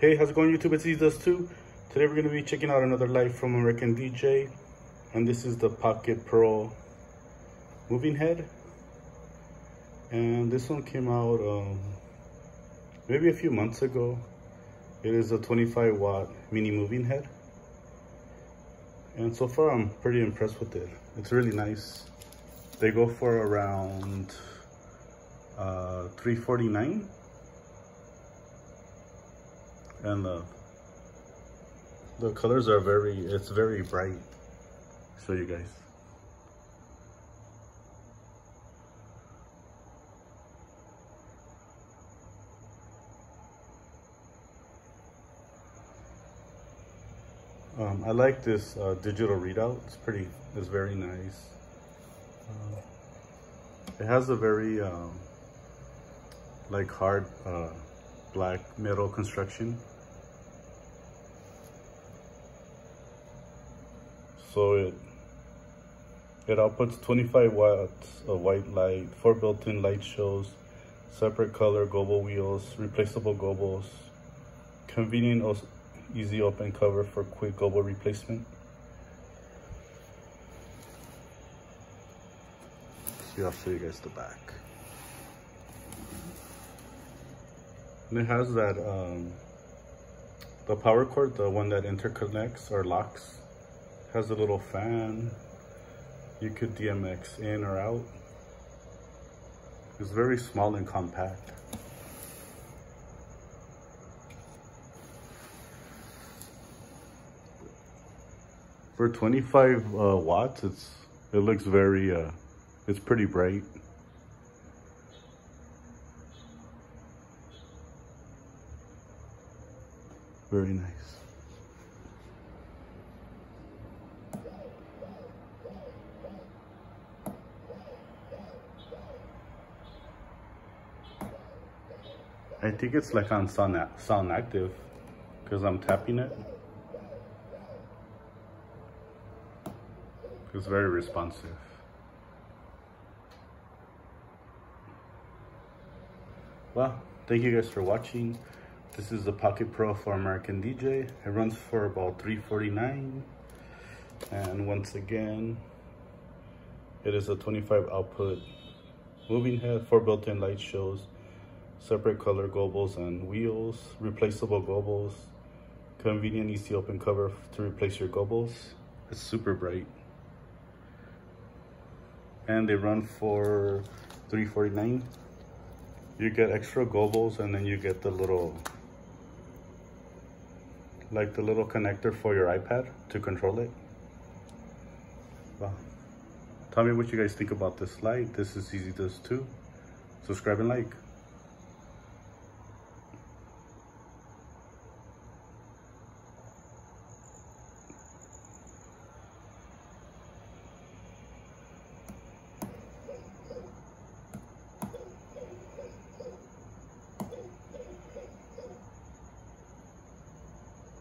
Hey, how's it going YouTube? It's Easy Does Too. Today we're going to be checking out another light from American DJ. And this is the Pocket Pro moving head. And this one came out um, maybe a few months ago. It is a 25 watt mini moving head. And so far I'm pretty impressed with it. It's really nice. They go for around uh, 349 and the the colors are very it's very bright. Show you guys. Um, I like this uh, digital readout. It's pretty it's very nice. Uh, it has a very um, like hard uh, black metal construction. So it it outputs 25 watts of white light, four built-in light shows, separate color gobo wheels, replaceable gobos, convenient easy open cover for quick gobo replacement. See, I'll show you guys the back. And it has that, um, the power cord, the one that interconnects or locks, has a little fan. You could DMX in or out. It's very small and compact. For 25 uh, watts, it's it looks very, uh, it's pretty bright. Very nice. I think it's like on sound, sound active because I'm tapping it. It's very responsive. Well, thank you guys for watching. This is the Pocket Pro for American DJ. It runs for about 349 And once again, it is a 25 output moving head, four built-in light shows, separate color gobos and wheels, replaceable gobos, convenient easy open cover to replace your gobos. It's super bright. And they run for 349 You get extra gobos and then you get the little like the little connector for your iPad to control it. Well, tell me what you guys think about this light. This is Easy Does Too. Subscribe and like.